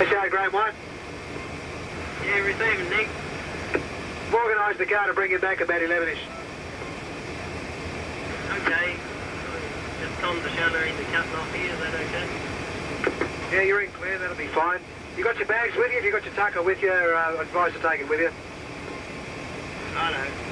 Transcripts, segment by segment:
Okay, grade one. Yeah, receiving, Nick. Organise the car to bring you back about 11ish. Okay. Just Tom's the shutter in the cutting off here, is that okay? Yeah, you're in clear, that'll be fine. You got your bags with you? If you got your tucker with you, uh, advise to take it with you. I know.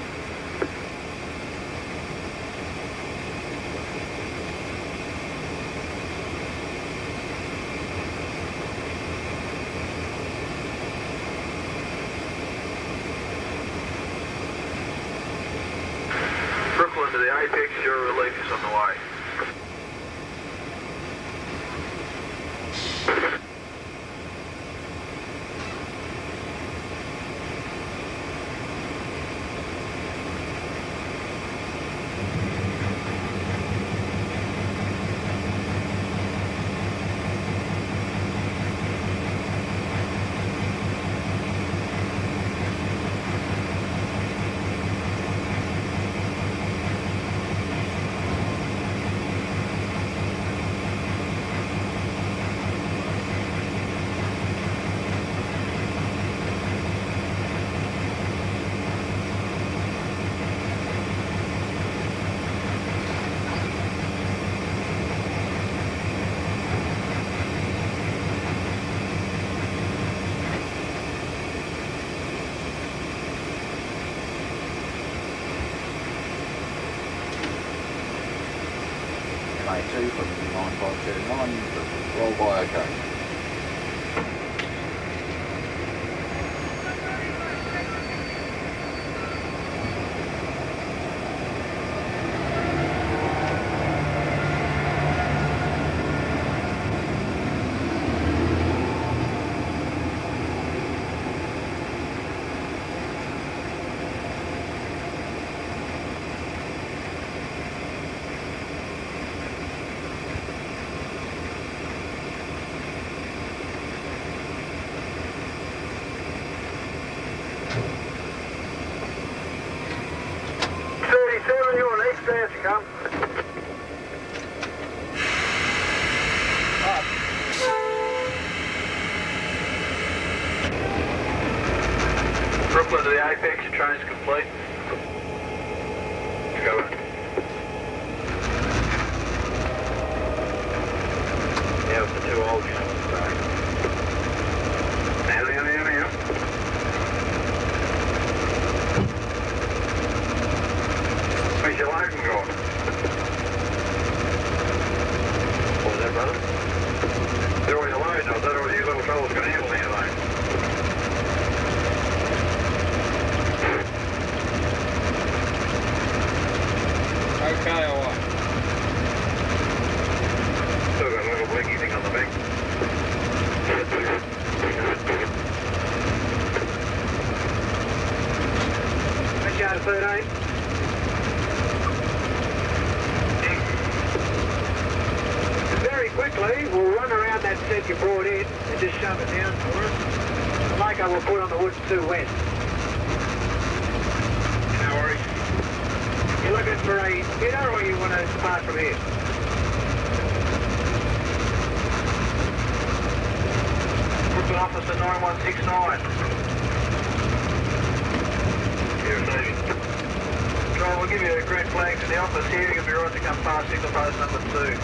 Give you a green flag to the office here. You'll be right to come past signal post number two.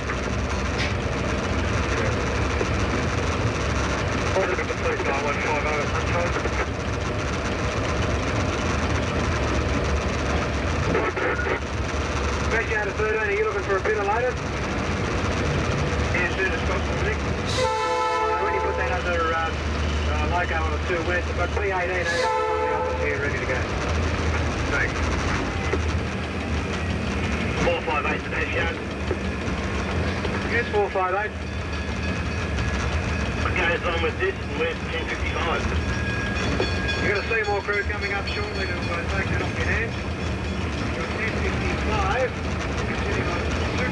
Order number 35150 Sunshine. Fresh out of 13, are you looking for a bit of later? Yeah, as soon as possible, Nick. When you put that under uh, uh, Loco on the two west, I've got P18 on the office here ready to go. Thanks. 458 to. Yes, 458. What goes on with this and where's 1055? You're going to see more crew coming up shortly to uh, take that off your hands. You're 1055. You're sitting on two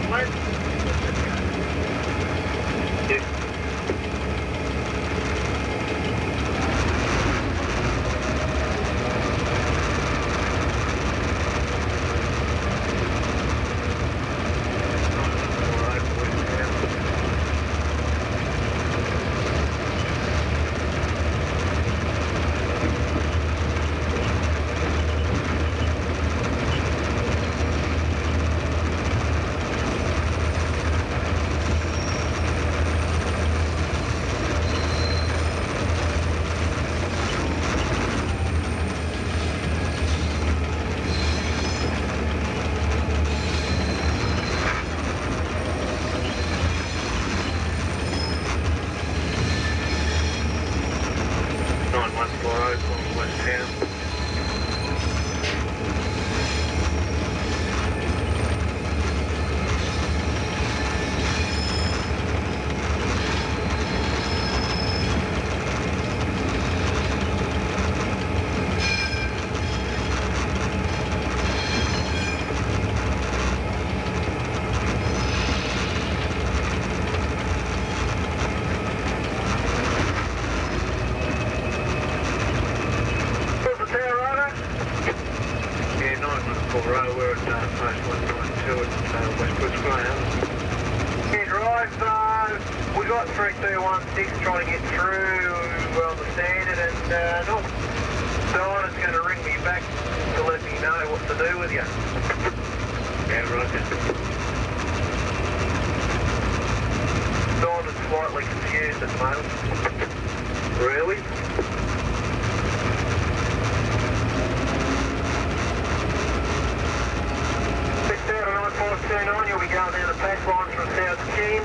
will be down near the press launch from South Keane.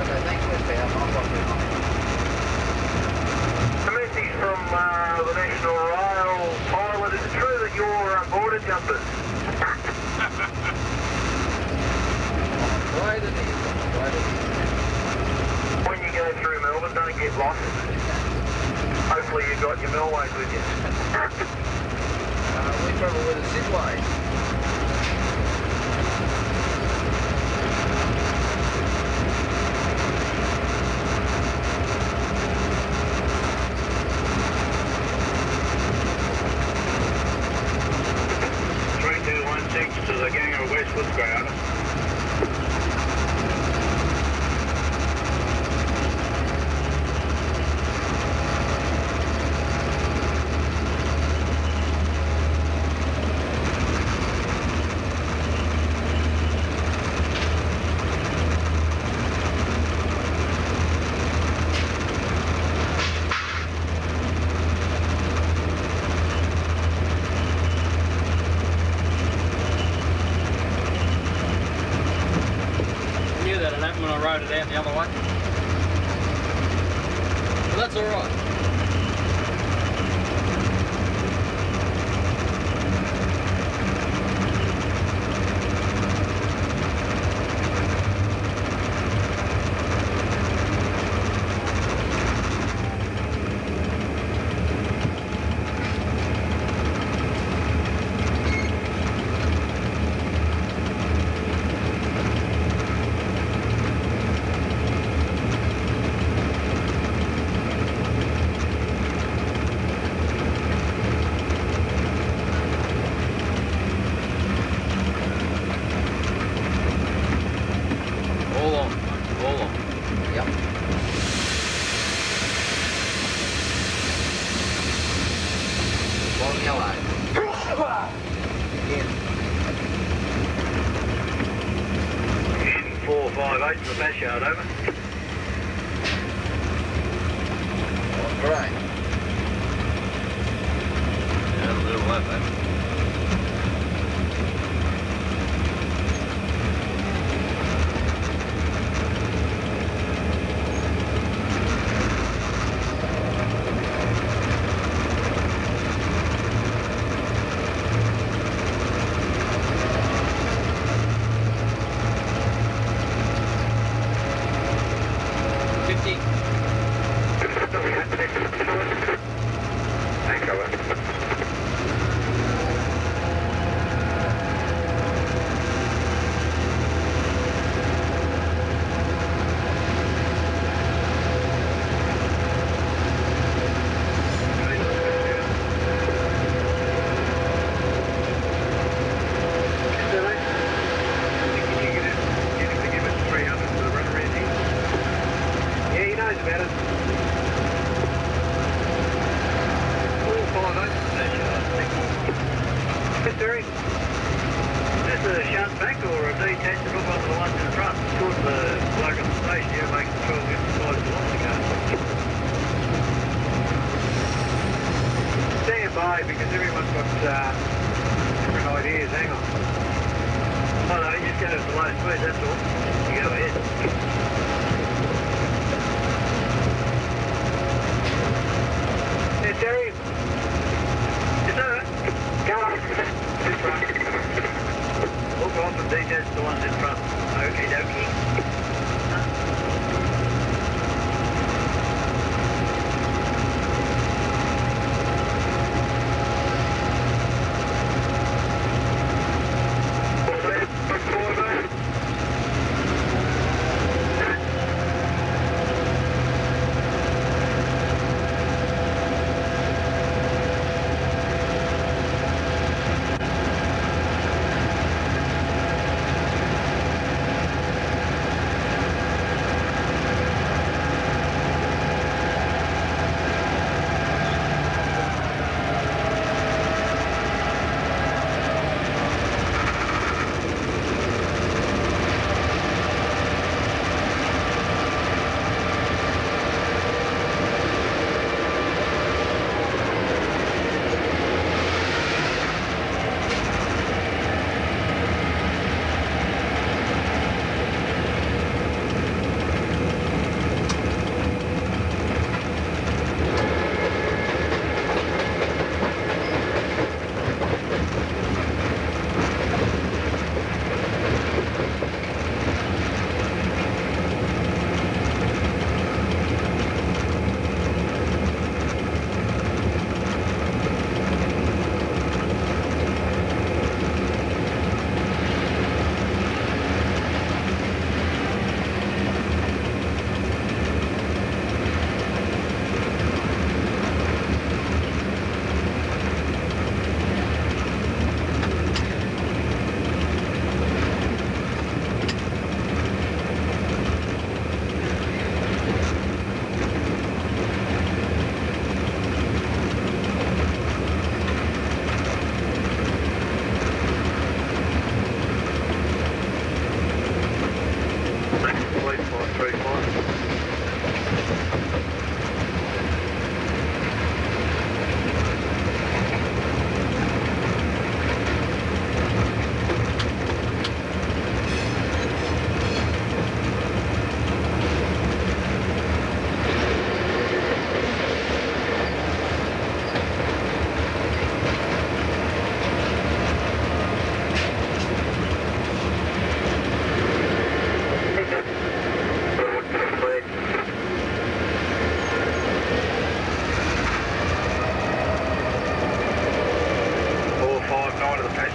Okay, thanks, Mr. I'll The message from uh, the National Rail pilot, is it true that you're uh, border jumpers? right at right When you go through Melbourne, don't get lost. Hopefully you've got your Melways with you. uh, we travel with a Sydway.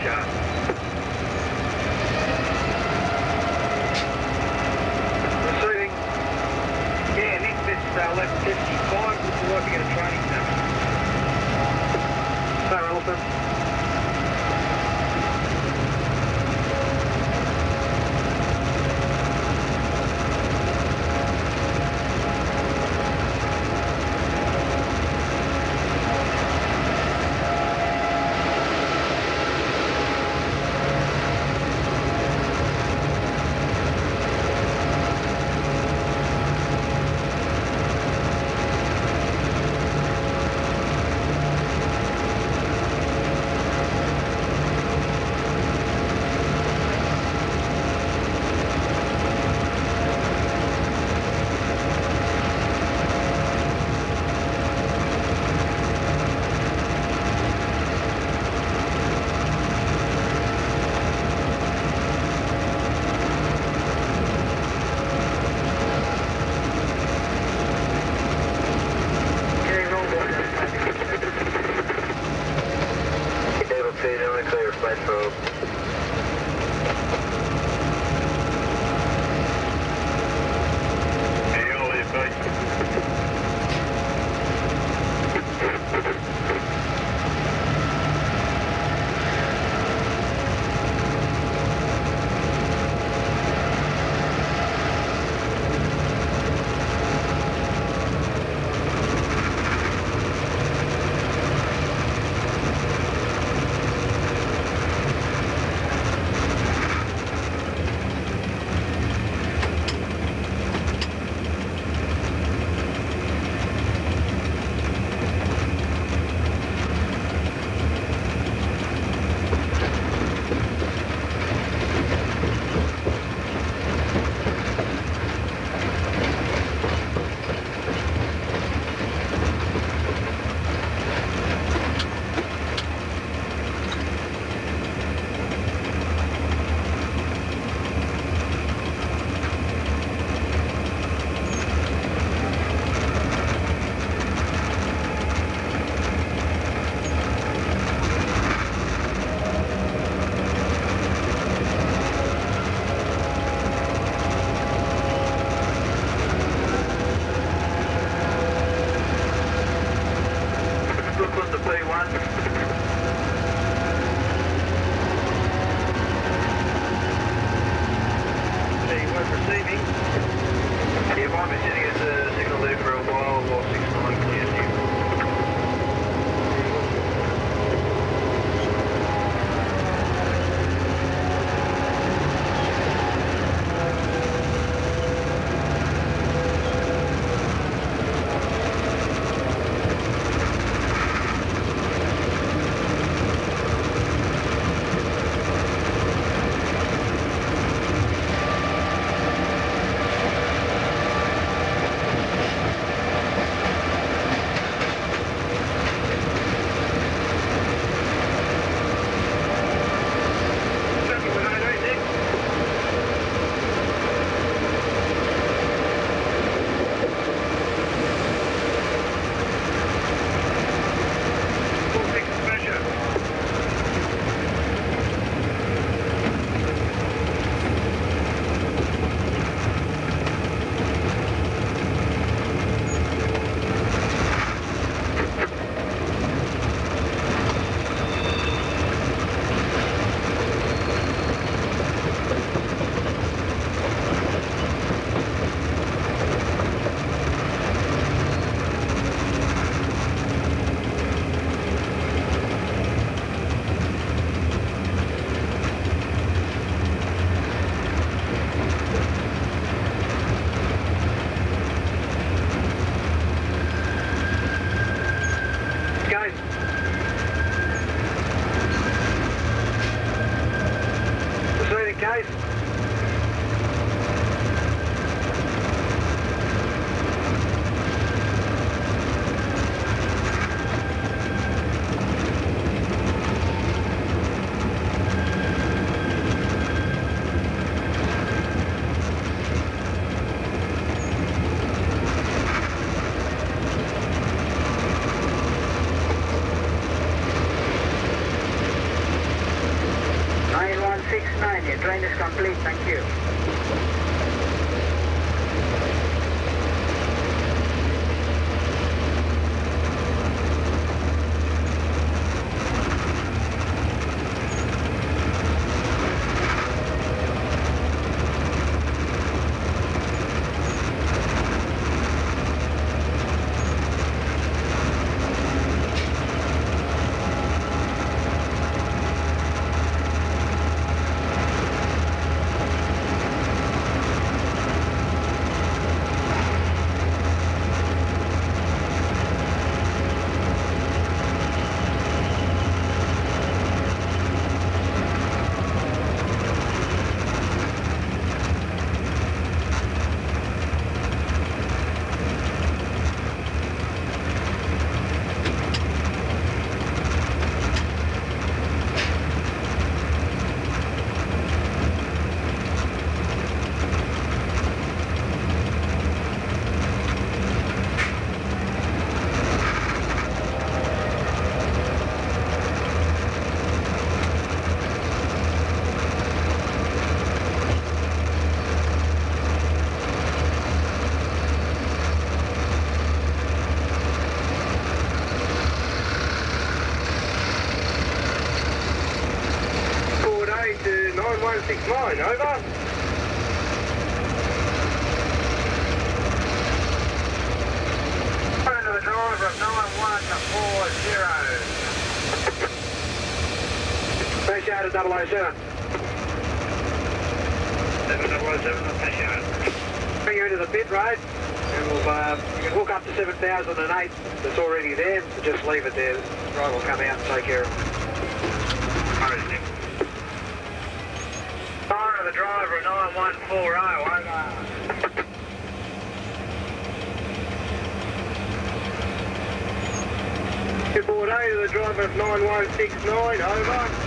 job. good evening. Yeah, my vicinity is a signal there for a while, while 6 7007. 7007, that's Bring you into the pit, road. We'll, uh, you can hook up to 7008 that's already there. Just leave it there. The driver will come out and take care of it. Fire the driver 9140, over. Good board A eh? to the driver 9169, over.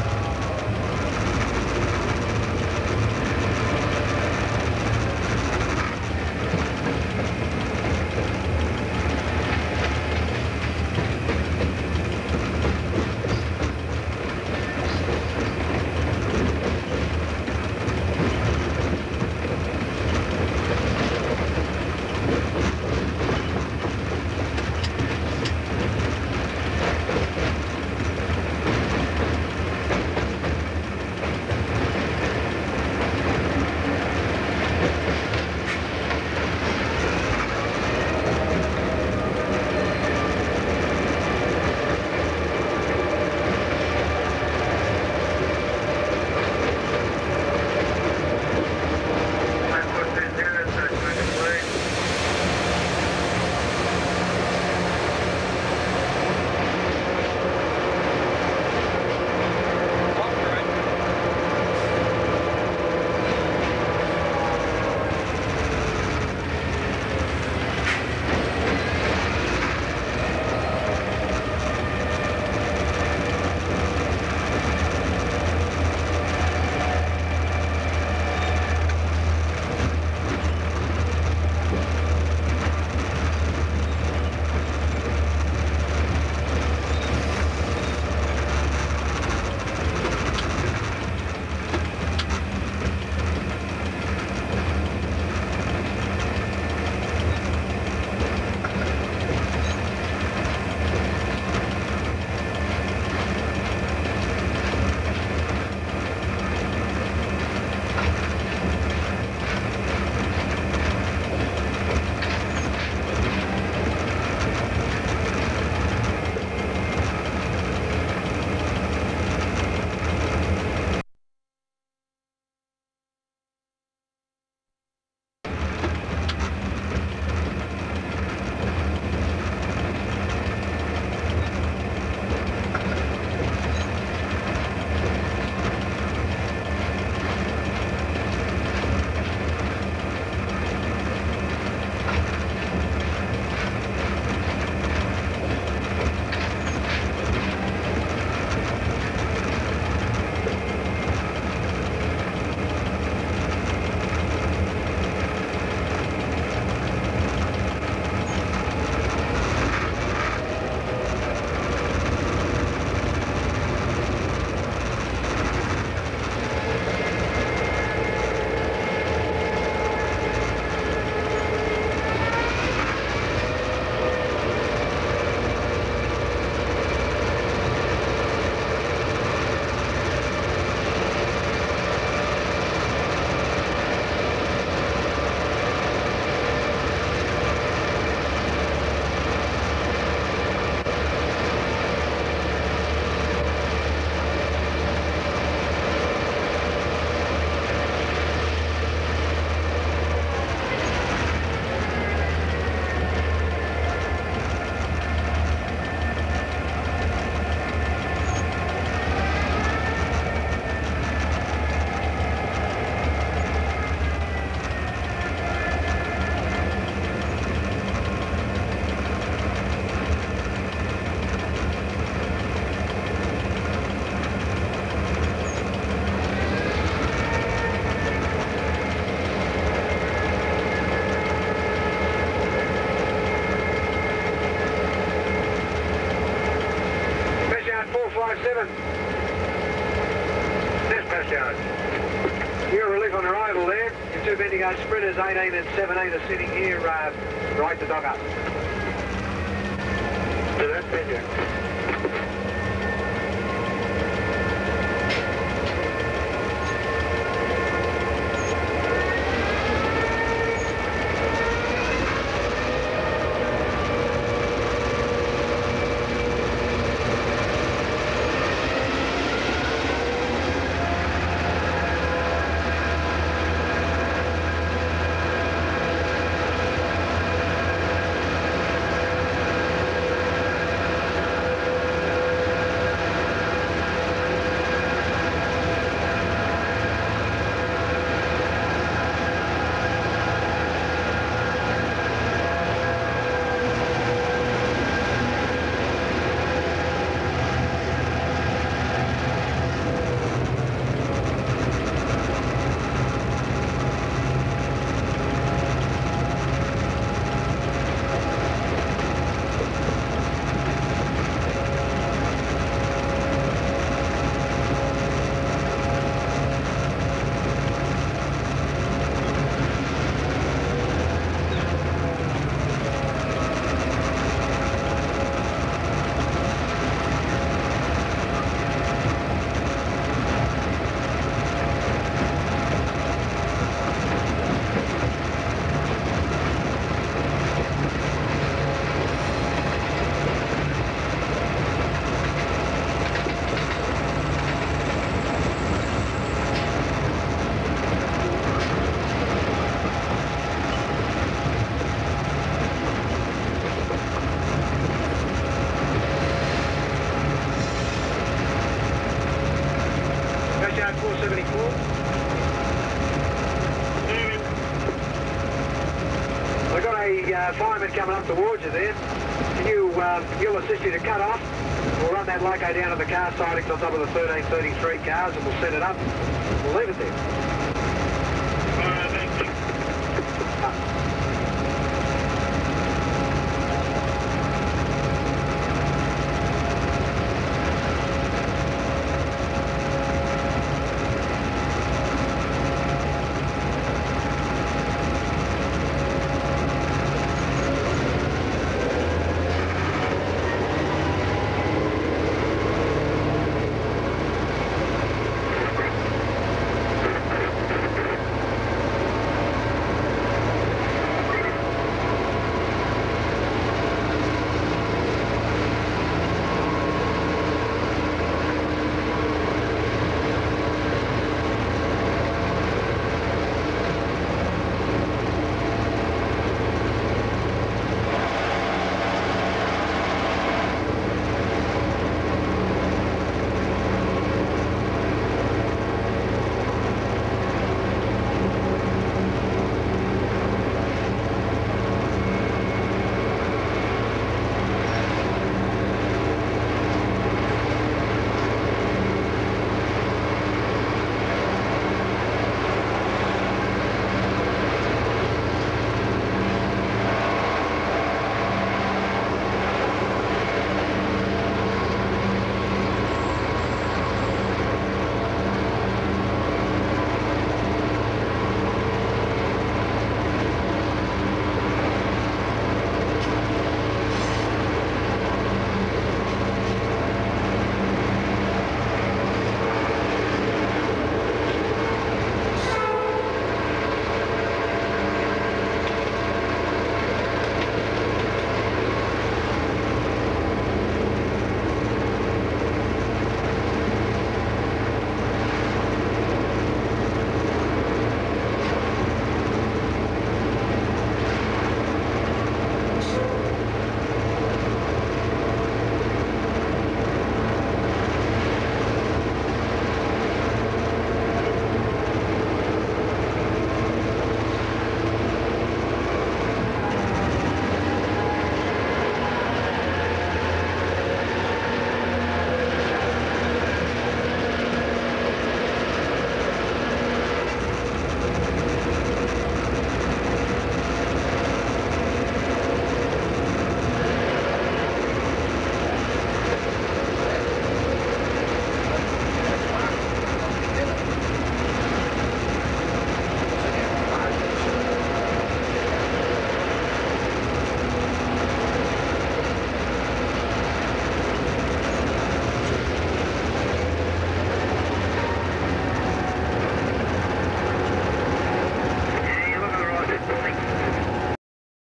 Sprinters, 18 and 17, are sitting here uh, right to dock up. To that uh, fireman coming up towards you there. Can you, um, he'll assist you to cut off. We'll run that loco down to the car sidings on top of the 1333 cars and we'll set it up. We'll leave it there.